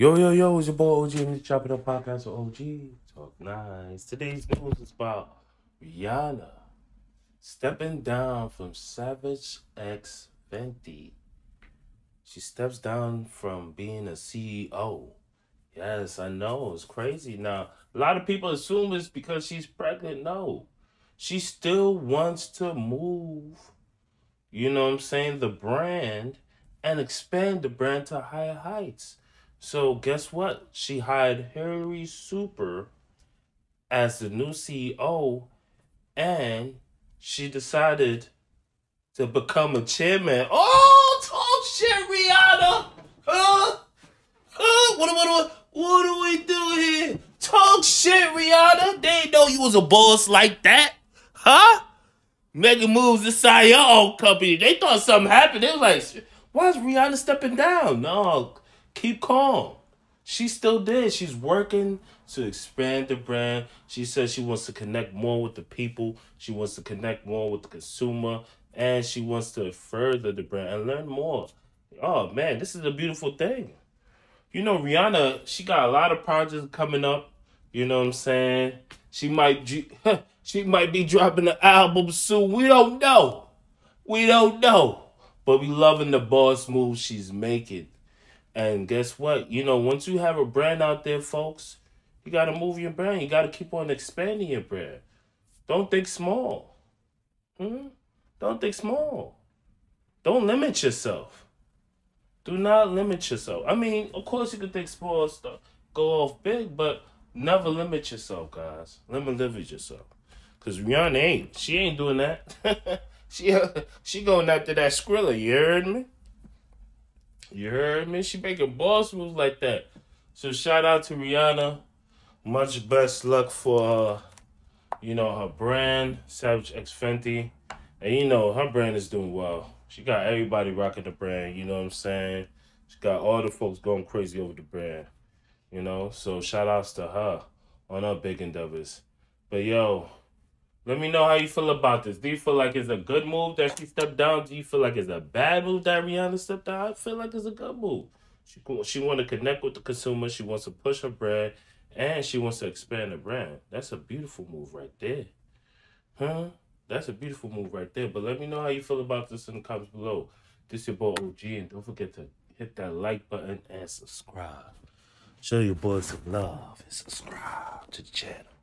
Yo, yo, yo, it's your boy OG and the Chop It Up Podcast with OG. Talk nice. Today's news is about Rihanna stepping down from Savage X Fenty. She steps down from being a CEO. Yes, I know, it's crazy. Now, a lot of people assume it's because she's pregnant. No, she still wants to move, you know what I'm saying, the brand and expand the brand to higher heights. So guess what? She hired Hillary Super as the new CEO, and she decided to become a chairman. Oh, talk shit, Rihanna! Huh? Huh? What, what, what, what do we do here? Talk shit, Rihanna! They know you was a boss like that. Huh? Making moves inside your own company. They thought something happened. They was like, why is Rihanna stepping down? No, keep calm. She still did. She's working to expand the brand. She says she wants to connect more with the people. She wants to connect more with the consumer. And she wants to further the brand and learn more. Oh man, this is a beautiful thing. You know, Rihanna, she got a lot of projects coming up. You know what I'm saying? She might she might be dropping an album soon. We don't know. We don't know. But we loving the boss moves she's making. And guess what? You know, once you have a brand out there, folks, you got to move your brand. You got to keep on expanding your brand. Don't think small. Hmm? Don't think small. Don't limit yourself. Do not limit yourself. I mean, of course, you can think small stuff, go off big, but never limit yourself, guys. Never limit yourself. Cause Rihanna ain't. She ain't doing that. she she going after that Skrilla. You heard me? You heard me? She making boss moves like that. So shout out to Rihanna. Much best luck for uh, you know, her brand, Savage X Fenty. And you know, her brand is doing well. She got everybody rocking the brand, you know what I'm saying? She got all the folks going crazy over the brand. You know, so shout outs to her on her big endeavors. But yo, let me know how you feel about this. Do you feel like it's a good move that she stepped down? Do you feel like it's a bad move that Rihanna stepped down? I feel like it's a good move. She she want to connect with the consumer. She wants to push her brand, and she wants to expand the brand. That's a beautiful move right there, huh? That's a beautiful move right there. But let me know how you feel about this in the comments below. This your boy OG, and don't forget to hit that like button and subscribe. Show your boys some love and subscribe to the channel.